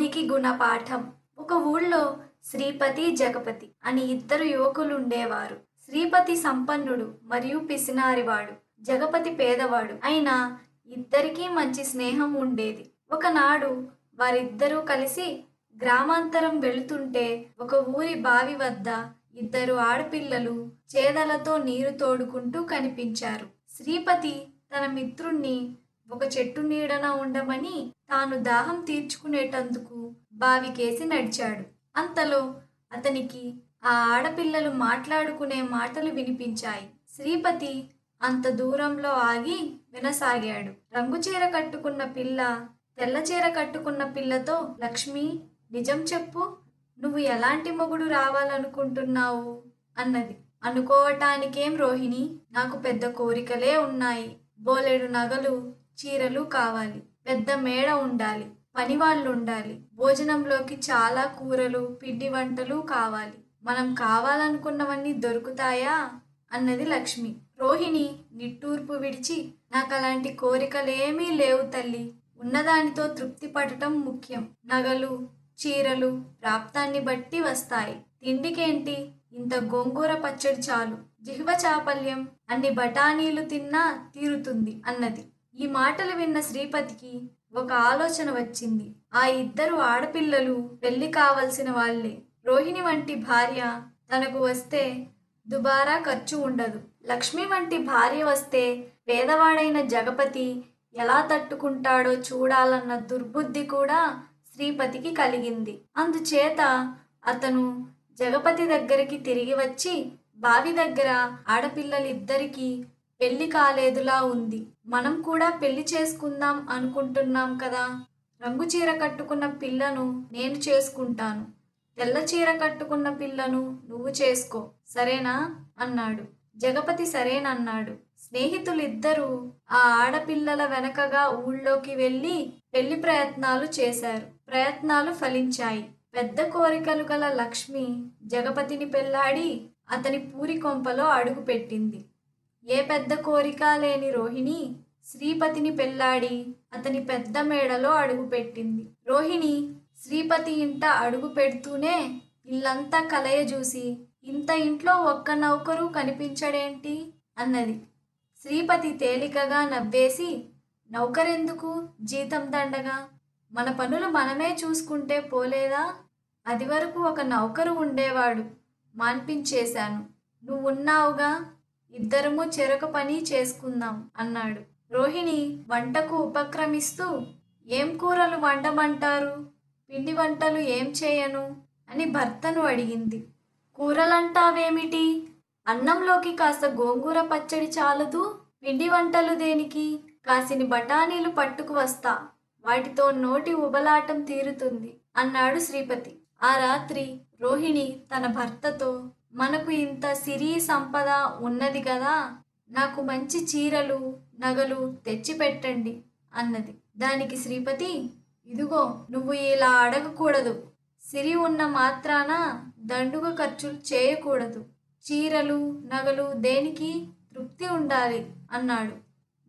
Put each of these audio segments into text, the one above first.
లోభికి గుణపాఠం. ఒక ఊళ్ళో శ్రీపతి జగపతి అని ఇద్దరు యువకులు ఉండేవారు శ్రీపతి సంపన్నుడు మరియు పిసినారివాడు జగపతి పేదవాడు. అయినా ఇద్దరికీ మంచి స్నేహం ఉండేది. ఒకనాడు వారిద్దరూ కలిసి గ్రామాంతరం వెళుతుంటే ఒక ఊరి బావి వద్ద ఇద్దరు ఆడపిల్లలు చేదలతో నీరు తోడుకుంటూ కనిపించారు. శ్రీపతి తన మిత్రుణ్ణి ఒక చెట్టు నీడన ఉండమని తాను దాహం తీర్చుకునేటందుకు బావికేసి నడిచాడు. అంతలో అతనికి ఆ ఆడపిల్లలు మాట్లాడుకునే మాటలు వినిపించాయి. శ్రీపతి అంత దూరంలో ఆగి వినసాగాడు. రంగుచీర కట్టుకున్న పిల్ల తెల్ల చీర కట్టుకున్న పిల్లతో లక్ష్మి నిజం చెప్పు. నువ్వు ఎలాంటి మొగుడు రావాలనుకుంటున్నావు? అన్నది. అనుకోవటానికేం రోహిణి నాకు పెద్ద కోరికలే ఉన్నాయి. బోలెడు నగలు చీరలు కావాలి. పెద్ద మేడ ఉండాలి. పనివాళ్ళు ఉండాలి భోజనంలోకి చాలా కూరలు పిండి వంటలు కావాలి. మనం కావాలనుకున్నవన్నీ దొరుకుతాయా? అన్నది లక్ష్మి. రోహిణి నిట్టూర్పు విడిచి నాకు అలాంటి కోరికలేమీ లేవు తల్లి. ఉన్నదానితో తృప్తి పడటం ముఖ్యం. నగలు చీరలు ప్రాప్తాన్ని బట్టి వస్తాయి. తిండికేంటి? ఇంత గోంగూర పచ్చడి చాలు. జిహ్వ చాపల్యం అన్ని బఠానీలు తిన్నా తీరుతుంది అన్నది. ఈ మాటలు విన్న శ్రీపతికి ఒక ఆలోచన వచ్చింది. ఆ ఇద్దరు ఆడపిల్లలు పెళ్ళి కావలసిన వాళ్ళే. రోహిణి వంటి భార్య తనకు వస్తే దుబారా ఖర్చు ఉండదు. లక్ష్మి వంటి భార్య వస్తే పేదవాడైన జగపతి ఎలా తట్టుకుంటాడో చూడాలన్న దుర్బుద్ధి కూడా శ్రీపతికి కలిగింది. అందుచేత అతను జగపతి దగ్గరికి తిరిగి వచ్చి బావి దగ్గర ఆడపిల్లలిద్దరికీ పెళ్ళి కాలేదులా ఉంది. మనం కూడా పెళ్ళి చేసుకుందాం అనుకుంటున్నాం కదా. రంగు చీర కట్టుకున్న పిల్లను నేను చేసుకుంటాను. తెల్ల చీర కట్టుకున్న పిల్లను నువ్వు చేసుకో. సరేనా? అన్నాడు. జగపతి సరేనన్నాడు. స్నేహితులిద్దరూ ఆ ఆడపిల్లల వెనకగా ఊళ్ళోకి వెళ్ళి పెళ్ళి ప్రయత్నాలు చేశారు. ప్రయత్నాలు ఫలించాయి. పెద్ద కోరికలు గల లక్ష్మి జగపతిని పెళ్ళాడి అతని పూరి కొంపలో అడుగుపెట్టింది. ఏ పెద్ద కోరిక లేని రోహిణి శ్రీపతిని పెళ్ళాడి అతని పెద్ద మేడలో అడుగుపెట్టింది రోహిణి శ్రీపతి ఇంట అడుగు పెడుతూనే ఇల్లంతా కలయ చూసి ఇంత ఇంట్లో ఒక్క నౌకరు కనిపించడేంటి? అన్నది. శ్రీపతి తేలికగా నవ్వేసి నౌకరెందుకు? జీతం దండగా? మన పనులు మనమే చూసుకుంటే పోలేదా? అది వరకు ఒక నౌకరు ఉండేవాడు. మాన్పించేశాను. నువ్వున్నావుగా? ఇద్దరము చెరొక పని చేసుకుందాం అన్నాడు. రోహిణి వంటకు ఉపక్రమిస్తూ ఏం కూరలు వండమంటారు? పిండి వంటలు ఏం చేయను? అని భర్తను అడిగింది. కూరలంటావేమిటి? అన్నంలోకి కాస్త గోంగూర పచ్చడి చాలదు? పిండి వంటలు దేనికి? కాసిని బఠానీలు పట్టుకు వస్తా. వాటితో నోటి ఉబలాటం తీరుతుంది అన్నాడు శ్రీపతి. ఆ రాత్రి రోహిణి తన భర్తతో మనకు ఇంత సిరి సంపద ఉన్నది కదా నాకు మంచి చీరలు నగలు తెచ్చిపెట్టండి అన్నది. దానికి శ్రీపతి ఇదిగో నువ్వు ఇలా అడగకూడదు. సిరి ఉన్న మాత్రాన దండుగ ఖర్చులు చేయకూడదు. చీరలు నగలు దేనికి తృప్తి ఉండాలి అన్నాడు.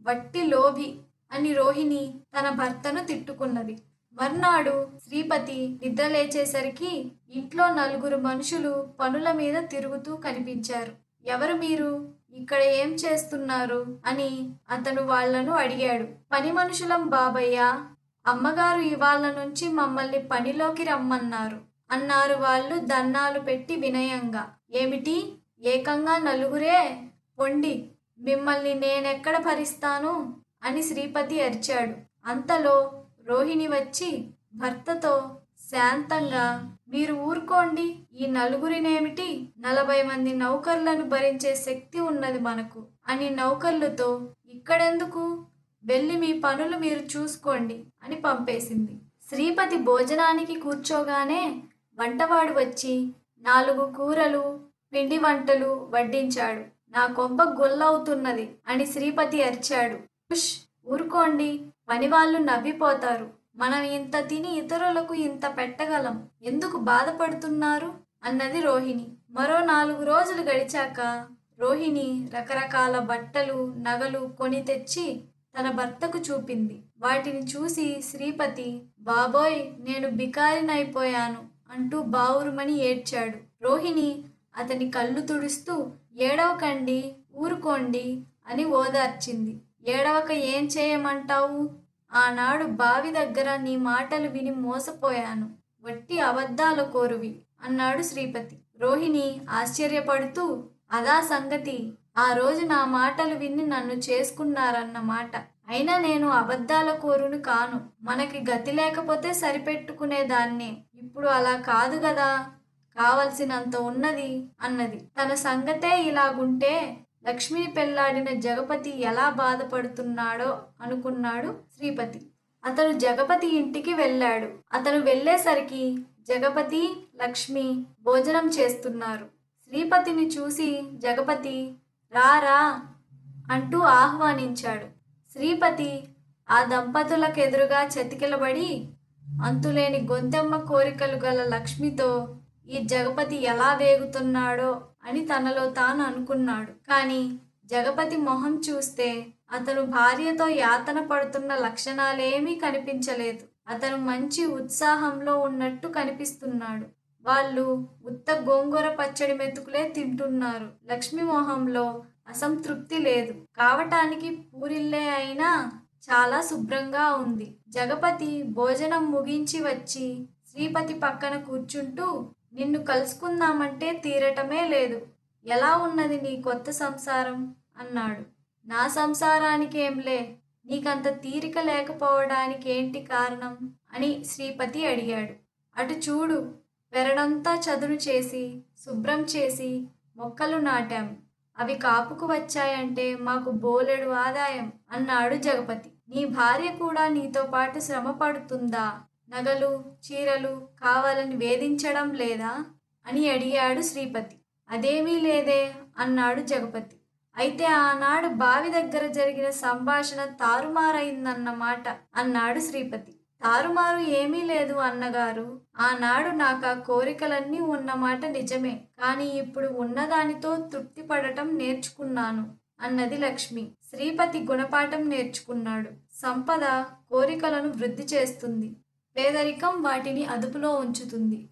వట్టి లోభి అని రోహిణి తన భర్తను తిట్టుకున్నది. మర్నాడు శ్రీపతి నిద్ర లేచేసరికి ఇంట్లో నలుగురు మనుషులు పనుల మీద తిరుగుతూ కనిపించారు. ఎవరు మీరు? ఇక్కడ ఏం చేస్తున్నారు? అని అతను వాళ్ళను అడిగాడు. పని మనుషులం బాబయ్య అమ్మగారు ఇవాళ నుంచి మమ్మల్ని పనిలోకి రమ్మన్నారు అన్నారు వాళ్ళు దన్నాలు పెట్టి వినయంగా. ఏమిటి? ఏకంగా నలుగురే? పొండి మిమ్మల్ని నేనెక్కడ భరిస్తాను? అని శ్రీపతి అరిచాడు. అంతలో రోహిణి వచ్చి భర్తతో శాంతంగా మీరు ఊరుకోండి. ఈ నలుగురినేమిటి నలభై మంది నౌకర్లను భరించే శక్తి ఉన్నది మనకు. అని నౌకర్లతో ఇక్కడెందుకు? వెళ్ళి మీ పనులు మీరు చూసుకోండి అని పంపేసింది. శ్రీపతి భోజనానికి కూర్చోగానే వంటవాడు వచ్చి నాలుగు కూరలు పిండి వంటలు వడ్డించాడు. నా కొంప గొల్లవుతున్నది అని శ్రీపతి అరిచాడు. ఉష్ ఊరుకోండి. పనివాళ్ళు నవ్విపోతారు. మనం ఇంత తిని ఇతరులకు ఇంత పెట్టగలం. ఎందుకు బాధపడుతున్నారు? అన్నది రోహిణి. మరో నాలుగు రోజులు గడిచాక రోహిణి రకరకాల బట్టలు నగలు కొని తెచ్చి తన భర్తకు చూపింది. వాటిని చూసి శ్రీపతి బాబోయ్ నేను బికారినైపోయాను అంటూ బావురుమని ఏడ్చాడు. రోహిణి అతని కళ్ళు తుడుస్తూ ఏడవకండి ఊరుకోండి అని ఓదార్చింది. ఏడవక ఏం చేయమంటావు? ఆనాడు బావి దగ్గర నీ మాటలు విని మోసపోయాను. వట్టి అబద్ధాల కోరువి అన్నాడు శ్రీపతి. రోహిణి ఆశ్చర్యపడుతూ అదా సంగతి. ఆ రోజు నా మాటలు విని నన్ను చేసుకున్నారన్నమాట అయినా నేను అబద్ధాల కోరును కాను. మనకి గతి లేకపోతే సరిపెట్టుకునేదాన్నే ఇప్పుడు అలా కాదు కదా కావలసినంత ఉన్నది అన్నది. తన సంగతే ఇలాగుంటే లక్ష్మిని పెళ్ళాడిన జగపతి ఎలా బాధపడుతున్నాడో అనుకున్నాడు శ్రీపతి. అతను జగపతి ఇంటికి వెళ్ళాడు. అతను వెళ్ళేసరికి జగపతి లక్ష్మి భోజనం చేస్తున్నారు. శ్రీపతిని చూసి జగపతి రా రా అంటూ ఆహ్వానించాడు. శ్రీపతి ఆ దంపతులకెదురుగా చతికిలబడి అంతులేని గొంతెమ్మ కోరికలు గల లక్ష్మితో ఈ జగపతి ఎలా వేగుతున్నాడో అని తనలో తాను అనుకున్నాడు. కానీ జగపతి మొహం చూస్తే అతను భార్యతో యాతన పడుతున్న లక్షణాలేమీ కనిపించలేదు. అతను మంచి ఉత్సాహంలో ఉన్నట్టు కనిపిస్తున్నాడు. వాళ్ళు ఉత్త గోంగూర పచ్చడి మెతుకులే తింటున్నారు. లక్ష్మి మొహంలో అసంతృప్తి లేదు. కావటానికి పూరిల్లే అయినా చాలా శుభ్రంగా ఉంది. జగపతి భోజనం ముగించి వచ్చి శ్రీపతి పక్కన కూర్చుంటూ నిన్ను కలుసుకుందామంటే తీరటమే లేదు. ఎలా ఉన్నది నీ కొత్త సంసారం? అన్నాడు. నా సంసారానికి ఏంలే నీకంత తీరిక లేకపోవడానికి ఏంటి కారణం? అని శ్రీపతి అడిగాడు. అటు చూడు పెరడంతా చదును చేసి శుభ్రం చేసి మొక్కలు నాటాం. అవి కాపుకు వచ్చాయంటే మాకు బోలెడు ఆదాయం అన్నాడు జగపతి. నీ భార్య కూడా నీతో పాటు శ్రమ పడుతుందా నగలు చీరలు కావాలని వేధించడం లేదా? అని అడిగాడు శ్రీపతి. అదేమీ లేదే అన్నాడు జగపతి. అయితే ఆనాడు బావి దగ్గర జరిగిన సంభాషణ తారుమారైందన్నమాట అన్నాడు శ్రీపతి. తారుమారు ఏమీ లేదు అన్నగారు. ఆనాడు నాకు ఆ కోరికలన్నీ ఉన్నమాట నిజమే. కానీ ఇప్పుడు ఉన్నదానితో తృప్తి పడటం నేర్చుకున్నాను అన్నది లక్ష్మి. శ్రీపతి గుణపాఠం నేర్చుకున్నాడు. సంపద కోరికలను వృద్ధి చేస్తుంది. పేదరికం వాటిని అదుపులో ఉంచుతుంది.